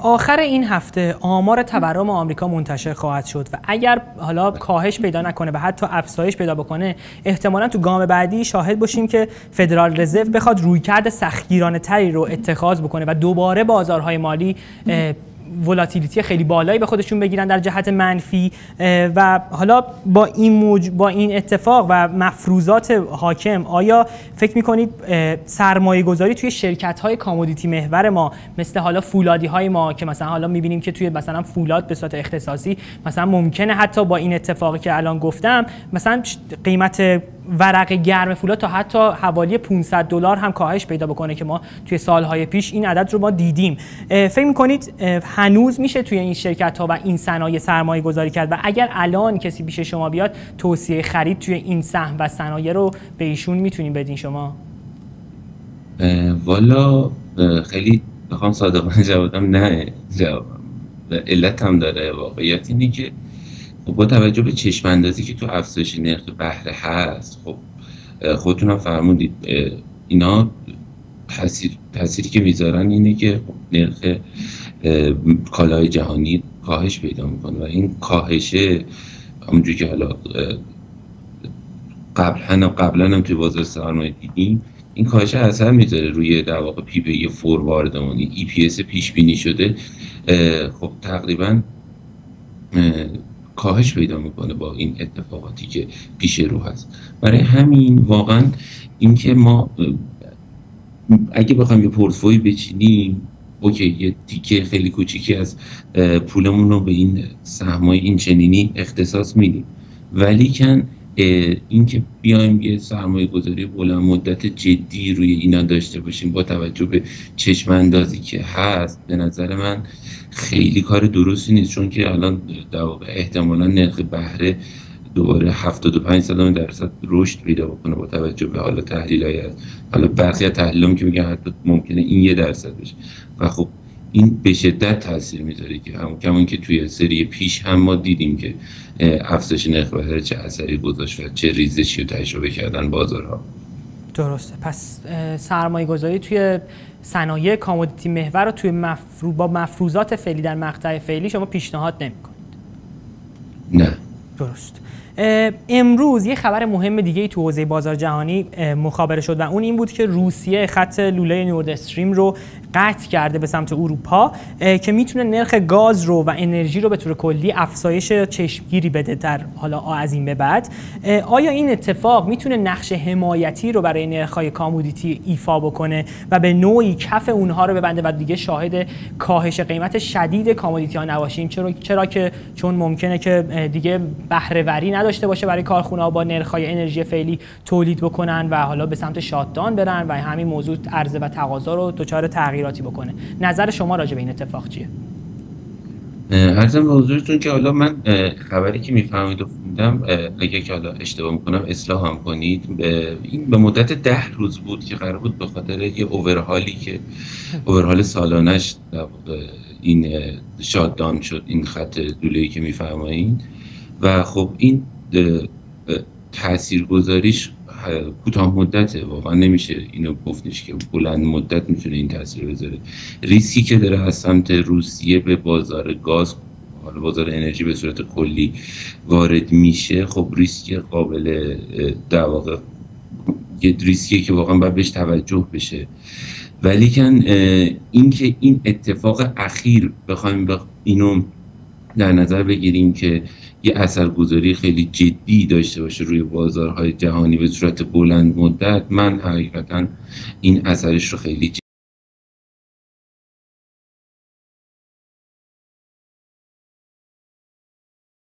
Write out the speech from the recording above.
آخر این هفته آمار تورم آمریکا منتشر خواهد شد و اگر حالا کاهش پیدا نکنه و حتی افزایش پیدا بکنه احتمالا تو گام بعدی شاهد باشیم که فدرال رزرو بخواد رویکرد سختگیرانه تری رو اتخاذ بکنه و دوباره بازارهای مالی ولاتیلیتی خیلی بالایی به خودشون بگیرن در جهت منفی و حالا با این موج... با این اتفاق و مفروضات حاکم آیا فکر می‌کنید سرمایه گذاری توی شرکت های کامودیتی محور ما مثل حالا فولادی های ما که مثلا حالا می‌بینیم که توی مثلا فولاد به صورت اختصاصی مثلا ممکنه حتی با این اتفاقی که الان گفتم مثلا قیمت ورق گرم فولاد تا حتی حوالی 500 دلار هم کاهش پیدا بکنه که ما توی سالهای پیش این عدد رو ما دیدیم. فکر می‌کنید هنوز میشه توی این شرکت ها و این صنایع سرمایه گذاری کرد؟ و اگر الان کسی پیش شما بیاد توصیه خرید توی این سهم و صنایع رو به ایشون می‌تونیم بدین شما؟ والا خیلی بخوام صادقانه جوابم نه جوابم. علت هم داره واقعیت اینه که با توجه به چشم اندازی که تو افزایش نرخ بهره هست خب خودتون هم فرمودید اینا تاثیری که می‌ذارن اینه که خب نرخ کالای جهانی کاهش پیدا می‌کنه و این کاهشه همونجوری که حالا قبلا قبلا هم توی بازار سرمایه دیدیم این کاهش اثر می‌ذاره روی در واقع P/E forward مون EPS پیش بینی شده خب تقریبا کاهش پیدا می‌کنه با این اتفاقاتی که پیش رو هست. برای همین واقعا اینکه ما اگه بخوایم یه پورتفوی بچینیم OK یه تیکه خیلی کوچیکی از پولمون رو به این سهمای این چنینی اختصاص میدیم. ولی کن اینکه بیایم یه سرمایه گذاری بلند مدت جدی روی اینا داشته باشیم با توجه به چشم اندازی که هست به نظر من خیلی کار درستی نیست. چون که الان در واقع احتمالا نرخ بهره دوباره 75 صدام درصد رشد پیدا بکنه با توجه به حالا تحلیل های هست حالا برخی تحلیل که میگن حتی ممکنه این یه درصد بشه. و خب این به شدت تاثیر می‌ذاره که همون کمون که توی سری پیش هم ما دیدیم که افزایش نرخ بهره چه اثری گذاشت و چه ریزشی رو تجربه کردن بازارها. درسته. پس سرمایه گذاری توی صنایع کامودیتی محور رو توی مفرو با مفروضات فعلی در مقطع فعلی شما پیشنهاد نمی‌کنید. نه. درست. امروز یه خبر مهم دیگه ای تو حوزه بازار جهانی مخابره شد و اون این بود که روسیه خط لوله نورد استریم رو قطع کرده به سمت اروپا که می‌تونه نرخ گاز رو و انرژی رو به طور کلی افزایش چشمگیری بده در حالا از این به بعد. آیا این اتفاق می‌تونه نقش حمایتی رو برای نرخ‌های کامودیتی ایفا بکنه و به نوعی کف اونها رو ببنده و دیگه شاهد کاهش قیمت شدید کامودیتی ها نباشیم؟ چرا چرا که چون ممکنه که دیگه بهره وری نداشته باشه برای کارخونه ها با نرخ‌های انرژی فعلی تولید بکنن و حالا به سمت شاتدان برن و همین موضوع عرضه و تقاضا رو دچار تغییراتی بکنه. نظر شما راجع به این اتفاق چیه؟ ارزم به حضورتون که حالا من خبری که می‌فهمید و خوندم اگه که حالا اشتباه می‌کنم اصلاح هم کنید. این به مدت ده روز بود که قرار بود به خاطر یه اوورهالی که اوورهال سالانش این شاددان شد این خط دوله‌ای که میفرمایید. و خب این تأثیر گذاریش کوتاه مدته. واقعا نمیشه اینو گفتش که بلند مدت می‌تونه این تاثیر بذاره. ریسکی که داره از سمت روسیه به بازار گاز حالا بازار انرژی به صورت کلی وارد میشه خب ریسک قابل در واقع یه ریسکیه که واقعا باید بهش توجه بشه. ولیکن اینکه این اتفاق اخیر بخوایم اینو در نظر بگیریم که یه اثرگذاری خیلی جدی داشته باشه روی بازارهای جهانی به صورت بلند مدت من حقیقتا این اثرش رو خیلی